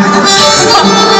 ハハハハ!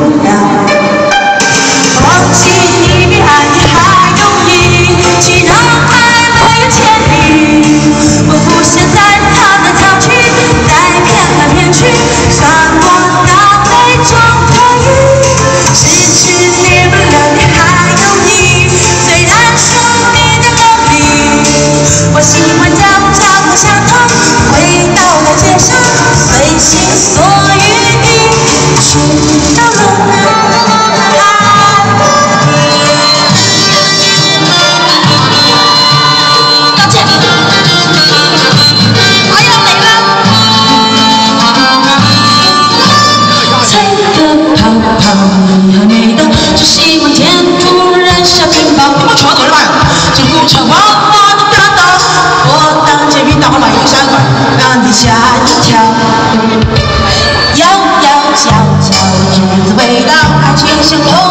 Salvation.